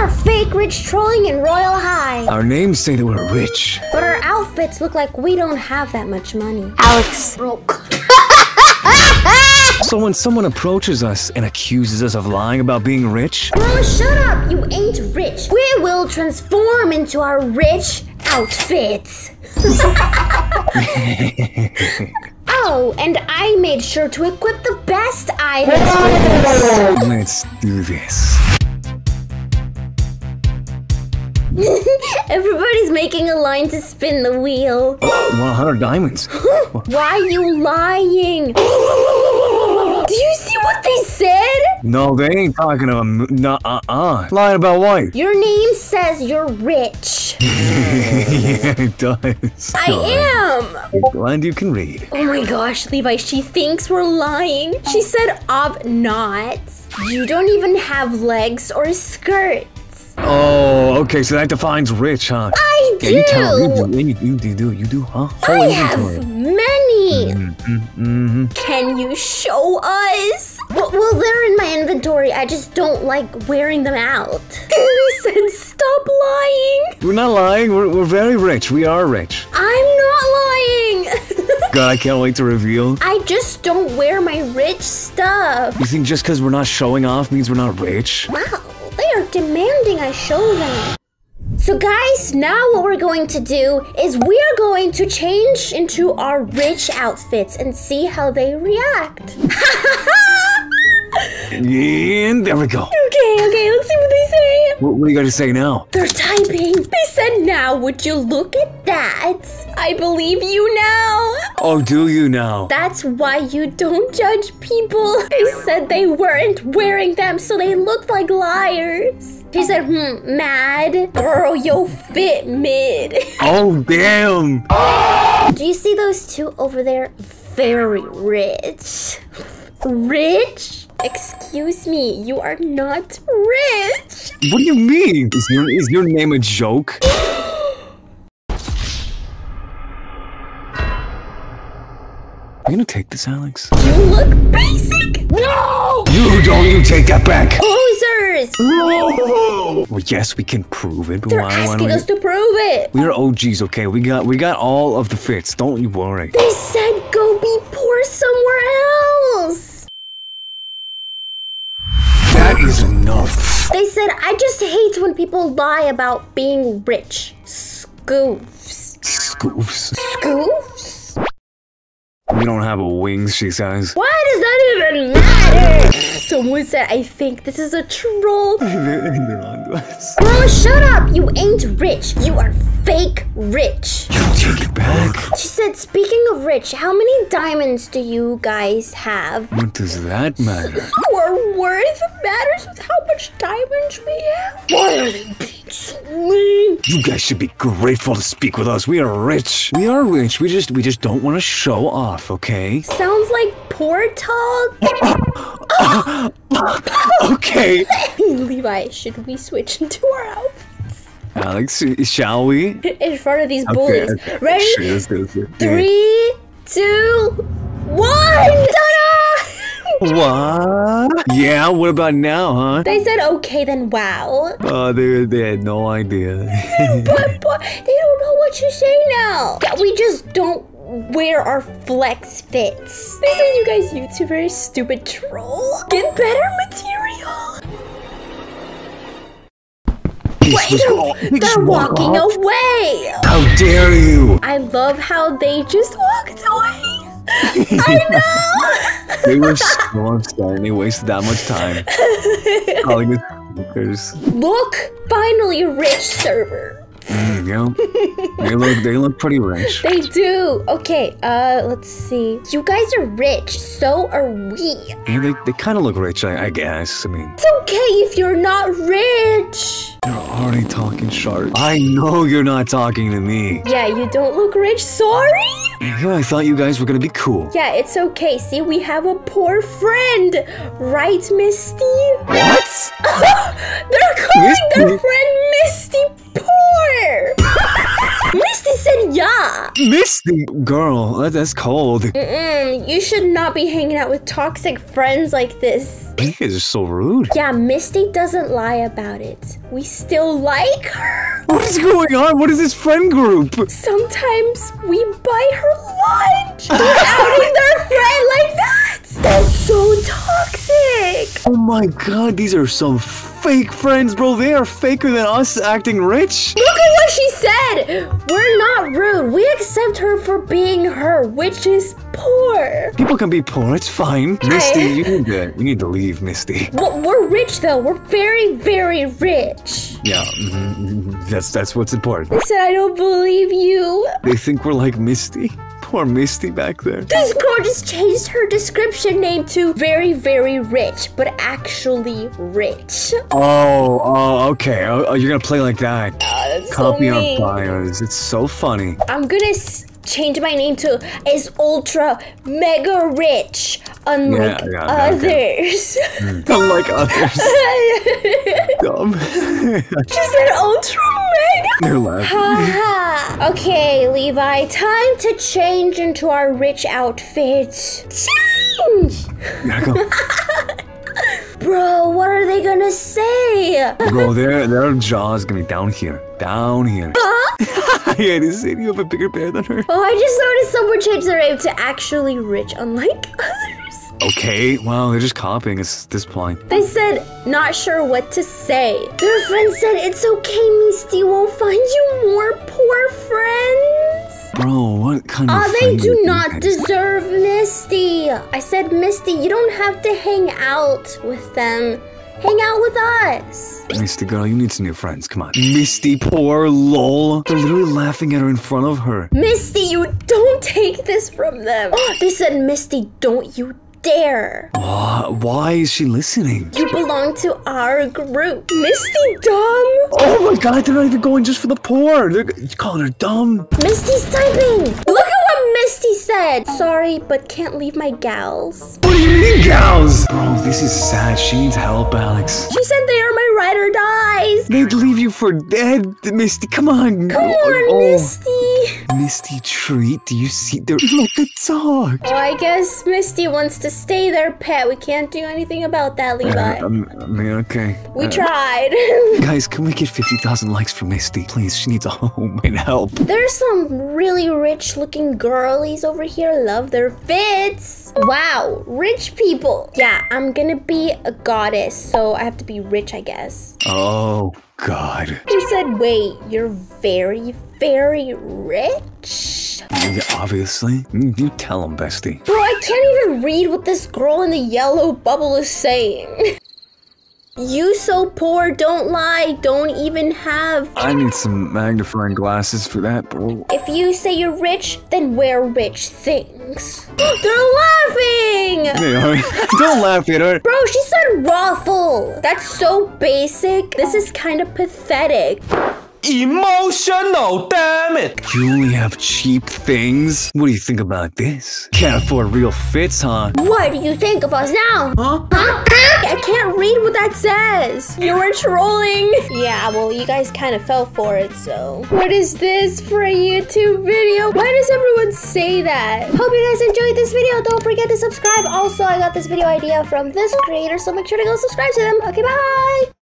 are fake rich trolling in Royale High. Our names say that we're rich. But our outfits look like we don't have that much money. Alex. Broke. So when someone approaches us and accuses us of lying about being rich, Girl, shut up! You ain't rich. We will transform into our rich outfits. oh, and I made sure to equip the best items let's do this. Everybody's making a line to spin the wheel. 100 diamonds. Why are you lying? Do you see what they said? No, they ain't talking about no, uh-uh. Lying about what? Your name says you're rich. yeah, it does. I am. Glad you can read. Oh my gosh, Levi, she thinks we're lying. She said, ob not. You don't even have legs or Oh, okay, so that defines rich, huh? I Yeah, you tell do. you do, you do, you do, you do, you do, huh? I inventory. have many. Mm-hmm. Can you show us? Well, well, they're in my inventory. I just don't like wearing them out. Said, stop lying. We're not lying. We're, we're very rich. We are rich. I'm not lying. God, I can't wait to reveal. I just don't wear my rich stuff. You think just because we're not showing off means we're not rich? Wow, demanding I show them. So guys, now what we're going to do is we are going to change into our rich outfits and see how they react. And there we go. Okay, okay, let's see what they. What, what do you going to say now? They're typing. They said, now would you look at that? I believe you now. Oh, do you now? That's why you don't judge people. They said they weren't wearing them, so they looked like liars. She said, hmm, mad. Girl, yo fit mid. Oh, damn. Do you see those two over there? Very rich. Rich? Excuse me, you are not rich. What do you mean? Is your, is your name a joke? Are you gonna take this, Alex? You look basic. No! You don't you take that back! Posers! Well, yes, we can prove it, but They're why, asking us to prove it. We're OGs, okay? We got we got all of the fits. Don't you worry. They said go be poor somewhere else. That is enough. They said I just hate when people lie about being rich. Scoofs. Scoofs. Scoofs? We don't have a wings, she says. Why does that even matter? Someone said I think this is a troll. They're on us. Girl, shut up! You ain't rich. You are fake rich. You take it back? She said, speaking of rich, how many diamonds do you guys have? What does that matter? Our worth matters with how much diamonds we have. Why are they being so mean? You guys should be grateful to speak with us. We are rich. We are rich. We just we just don't want to show off, okay? Sounds like poor talk. Okay. Levi, should we switch into our outfits? Alex, shall we? In front of these bullies. okay. Ready? Sure, let's do it. Three, two, one! What? Yeah, what about now, huh? They said, okay, then wow. Oh, they, they had no idea. But, but they don't know what to say now. Yeah, we just don't wear our flex fits. They said you guys YouTubers, stupid troll. Get better material. This was they just They're walking off? away. How dare you? I love how they just walked away. I know. They were so upset and they wasted that much time calling us hookers. Look, finally a rich server. There you go. They look they look pretty rich. They do. Okay, uh, let's see. You guys are rich, so are we. Yeah, they, they kind of look rich, I, I guess. I mean, It's okay if you're not rich. you're already talking sharp. I know you're not talking to me. Yeah, you don't look rich. Sorry. Yeah, I thought you guys were gonna be cool. Yeah, it's okay. See, we have a poor friend. Right, Misty? What? They're calling their friend Misty poor. Misty said yeah. Misty, girl, that, that's cold. Mm-mm, you should not be hanging out with toxic friends like this. You guys are so rude. Yeah, Misty doesn't lie about it. We still like her. What is going on? What is this friend group? Sometimes we buy her lunch. They're outing their friend like that. That's so toxic. Oh my god, these are some fake friends, bro. They are faker than us acting rich. Look at what she said. We're not rude. We accept her for being her, which is poor. People can be poor, it's fine. Misty, you need to you need to leave, Misty. Well, we're rich though. We're very, very rich. Yeah, mhm, that's that's what's important. I said I don't believe you. They think we're like Misty. Poor Misty back there. This girl just changed her description name to very, very rich, but actually rich. Oh, oh, okay. Oh, oh, you're gonna play like that. Ah, that's Copy so our bios. It's so funny. I'm gonna s- change my name to is ultra mega rich, unlike Yeah, yeah, okay, others. Unlike others. Dumb. she said ultra. They're. Haha. okay, Levi, time to change into our rich outfits. Change! Gotta go. Bro, what are they gonna say? Bro, their their jaw's gonna be down here. Down here. Huh? yeah, they say you have a bigger bear than her. Oh, I just noticed someone changed their name to actually rich, unlike. Okay, well, they're just copying us at this point. They said, not sure what to say. Their friend said, it's okay, Misty, we'll find you more poor friends. Bro, what kind of Oh, they do not guys- deserve Misty. I said, Misty, you don't have to hang out with them. Hang out with us. Misty girl, you need some new friends. Come on. Misty, poor lol. They're literally laughing at her in front of her. Misty, you don't take this from them. Ah, they said, Misty, don't you dare. Why, why is she listening? You belong to our group. Misty dumb. Oh my god, they're not even going just for the poor. They're calling her dumb. Misty's typing. Look at what Misty said. Sorry, but can't leave my gals. What do you mean, gals? Bro, this is sad. She needs help, Alex. She said they are my dies. They'd leave you for dead, Misty. Come on. Come on, Misty. Misty treat. Do you see? They're like a dog. Oh, I guess Misty wants to stay their pet. We can't do anything about that, Levi. Um, I mean, okay. We Uh, tried. Guys, can we get 50,000 likes for Misty? Please, she needs a home and help. There's some really rich looking girlies over here. Love their fits. Wow, rich people. Yeah, I'm gonna be a goddess, so I have to be rich, I guess. Oh, God. He said, wait, you're very, very rich? Yeah, obviously. Mm, You tell him, bestie. Bro, I can't even read what this girl in the yellow bubble is saying. you so poor, don't lie, don't even have. I need some magnifying glasses for that, bro. If you say you're rich, then wear rich things. They're laughing! Hey, honey, don't laugh at her. Bro, she said raffle. That's so basic. This is kind of pathetic. Emotional, damn it! You only have cheap things? What do you think about this? Can't afford real fits, huh? What do you think of us now? Huh? Huh? I can't read what that says. You were trolling. Yeah, well, you guys kind of fell for it, so. What is this for a YouTube video? Why does everyone say that? Hope you guys enjoyed this video. Don't forget to subscribe. Also, I got this video idea from this creator, so make sure to go subscribe to them. Okay, bye.